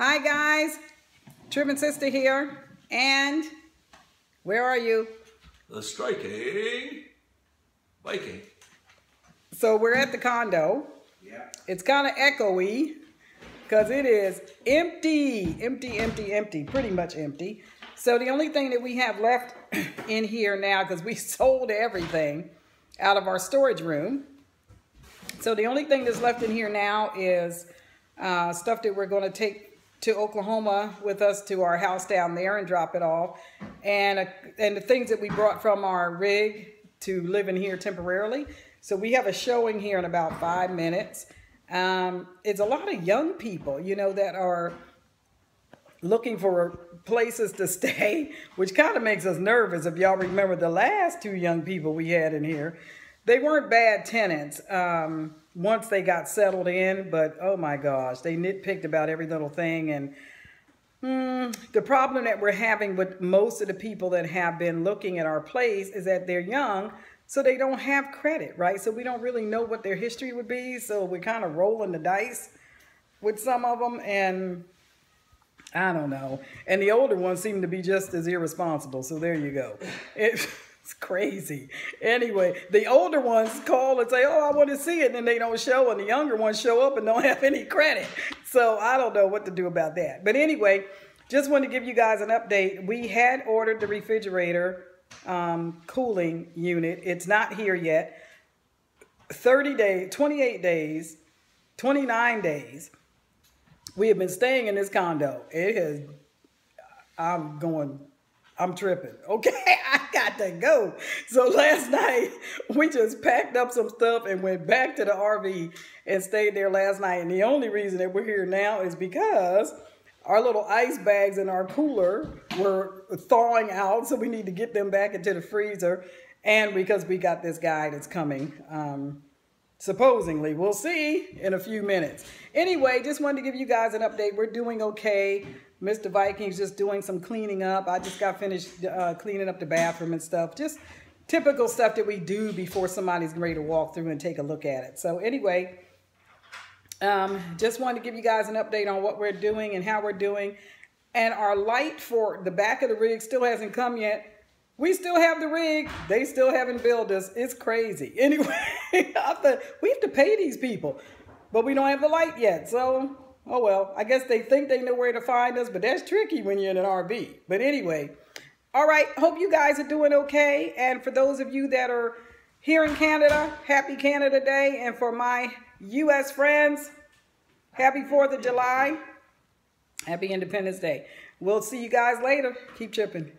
Hi guys, Trippin Sister here, and where are you? The striking Viking. So we're at the condo. Yeah. It's kind of echoey because it is empty, empty, empty, empty, pretty much empty. So the only thing that we have left in here now, because we sold everything out of our storage room. So the only thing that's left in here now is uh, stuff that we're going to take to Oklahoma with us to our house down there and drop it off. And, uh, and the things that we brought from our rig to live in here temporarily. So we have a showing here in about five minutes. Um, it's a lot of young people, you know, that are looking for places to stay, which kind of makes us nervous. If y'all remember the last two young people we had in here, they weren't bad tenants. Um, once they got settled in, but oh my gosh, they nitpicked about every little thing. And hmm, the problem that we're having with most of the people that have been looking at our place is that they're young, so they don't have credit, right? So we don't really know what their history would be. So we're kind of rolling the dice with some of them. And I don't know. And the older ones seem to be just as irresponsible. So there you go. It, it's crazy. Anyway, the older ones call and say, oh, I want to see it. And then they don't show. And the younger ones show up and don't have any credit. So I don't know what to do about that. But anyway, just wanted to give you guys an update. We had ordered the refrigerator um, cooling unit. It's not here yet. 30 days, 28 days, 29 days. We have been staying in this condo. It has, I'm going I'm tripping. Okay, I got to go. So last night we just packed up some stuff and went back to the RV and stayed there last night. And the only reason that we're here now is because our little ice bags in our cooler were thawing out, so we need to get them back into the freezer. And because we got this guy that's coming, um, supposedly. We'll see in a few minutes. Anyway, just wanted to give you guys an update. We're doing okay. Mr. Viking's just doing some cleaning up. I just got finished uh, cleaning up the bathroom and stuff. Just typical stuff that we do before somebody's ready to walk through and take a look at it. So anyway, um, just wanted to give you guys an update on what we're doing and how we're doing. And our light for the back of the rig still hasn't come yet. We still have the rig. They still haven't billed us. It's crazy. Anyway, we have to pay these people, but we don't have the light yet. So oh well, I guess they think they know where to find us, but that's tricky when you're in an RV. But anyway, all right, hope you guys are doing okay. And for those of you that are here in Canada, happy Canada Day. And for my U.S. friends, happy 4th of July. Happy Independence Day. We'll see you guys later. Keep chipping.